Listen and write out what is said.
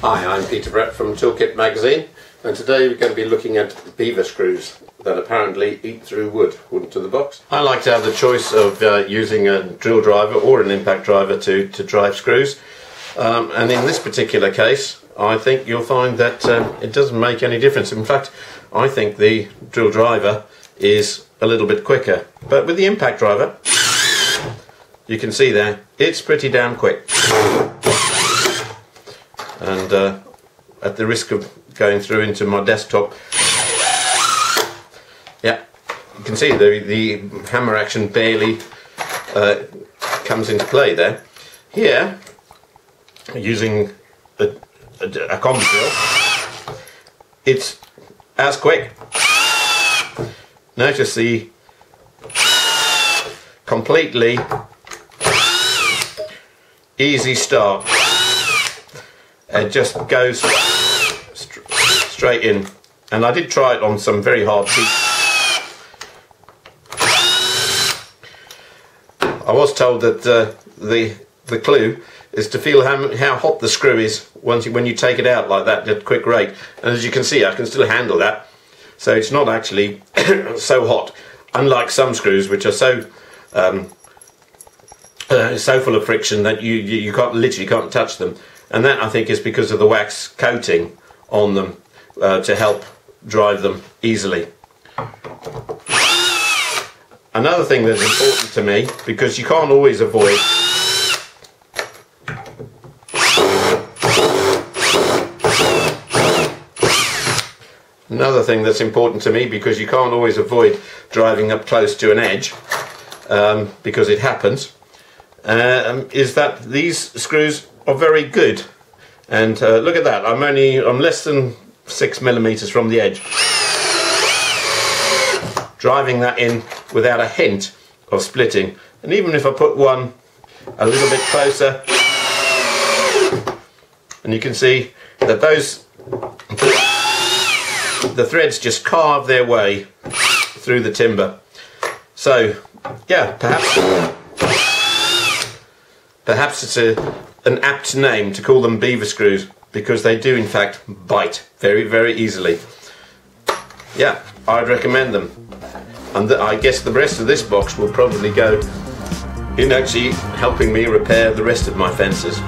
Hi, I'm Peter Brett from Toolkit Magazine and today we're going to be looking at beaver screws that apparently eat through wood, wood to the box. I like to have the choice of uh, using a drill driver or an impact driver to, to drive screws um, and in this particular case I think you'll find that um, it doesn't make any difference. In fact I think the drill driver is a little bit quicker but with the impact driver you can see there it's pretty damn quick and uh, at the risk of going through into my desktop. Yeah you can see the, the hammer action barely uh, comes into play there. Here using a, a, a combi drill it's as quick. Notice the completely easy start it just goes st straight in. And I did try it on some very hard teeth I was told that uh, the the clue is to feel how, how hot the screw is once you, when you take it out like that at quick rate. And as you can see I can still handle that. So it's not actually so hot unlike some screws which are so um, uh, so full of friction that you, you, you can't literally can't touch them and that I think is because of the wax coating on them uh, to help drive them easily. Another thing that's important to me because you can't always avoid Another thing that's important to me because you can't always avoid driving up close to an edge um, because it happens um, is that these screws are very good. And uh, look at that, I'm only, I'm less than six millimeters from the edge. Driving that in without a hint of splitting. And even if I put one a little bit closer, and you can see that those, the threads just carve their way through the timber. So, yeah, perhaps Perhaps it's a, an apt name to call them beaver screws because they do in fact bite very very easily. Yeah, I'd recommend them. And I guess the rest of this box will probably go in actually helping me repair the rest of my fences.